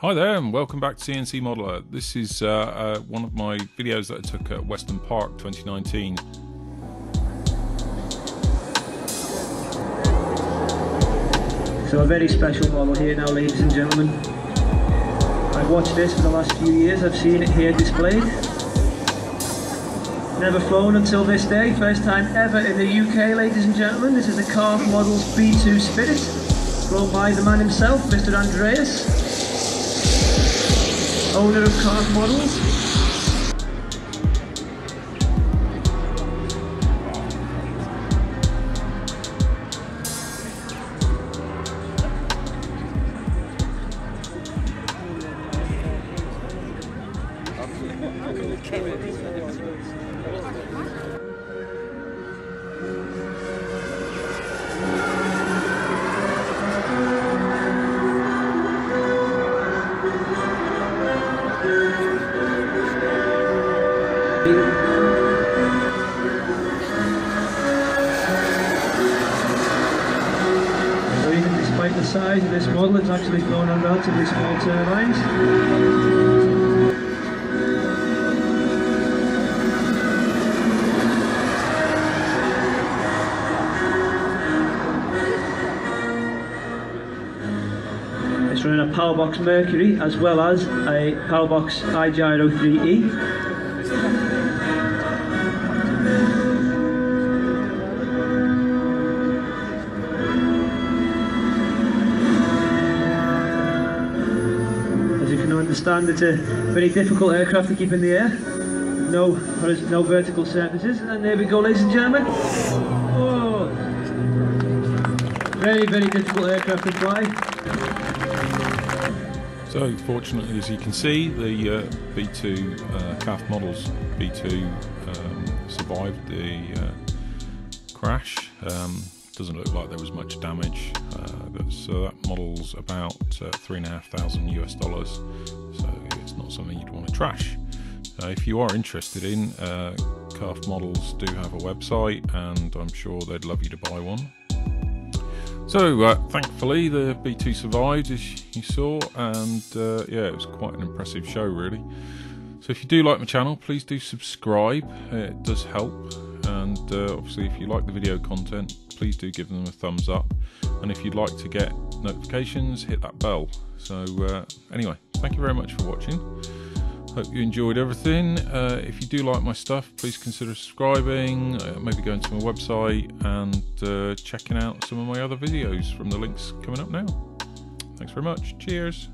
Hi there, and welcome back to CNC Modeller. This is uh, uh, one of my videos that I took at Weston Park 2019. So a very special model here now, ladies and gentlemen. I've watched this for the last few years, I've seen it here displayed. Never flown until this day, first time ever in the UK, ladies and gentlemen. This is the Carf Models B2 Spirit, flown by the man himself, Mr. Andreas, owner of Carf Models. Despite the size of this model, it's actually flown on relatively small turbines. It's running a Powerbox Mercury as well as a Powerbox iGyro 3E. As you can understand, it's a very difficult aircraft to keep in the air. No, no vertical surfaces. And there we go, ladies and gentlemen. Oh, very, very difficult aircraft to fly. So, fortunately, as you can see, the uh, B2 uh, Carf models B2 um, survived the uh, crash. Um, doesn't look like there was much damage. Uh, so that model's about uh, three and a half thousand US dollars. So it's not something you'd want to trash. Uh, if you are interested in Carf models, do have a website, and I'm sure they'd love you to buy one. So, uh, thankfully, the B2 survived, as you saw, and uh, yeah, it was quite an impressive show, really. So, if you do like my channel, please do subscribe, it does help. And uh, obviously, if you like the video content, please do give them a thumbs up. And if you'd like to get notifications, hit that bell. So, uh, anyway, thank you very much for watching. Hope you enjoyed everything. Uh, if you do like my stuff, please consider subscribing, uh, maybe going to my website and uh, checking out some of my other videos from the links coming up now. Thanks very much. Cheers.